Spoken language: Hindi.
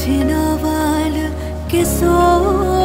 झिनावाल किसो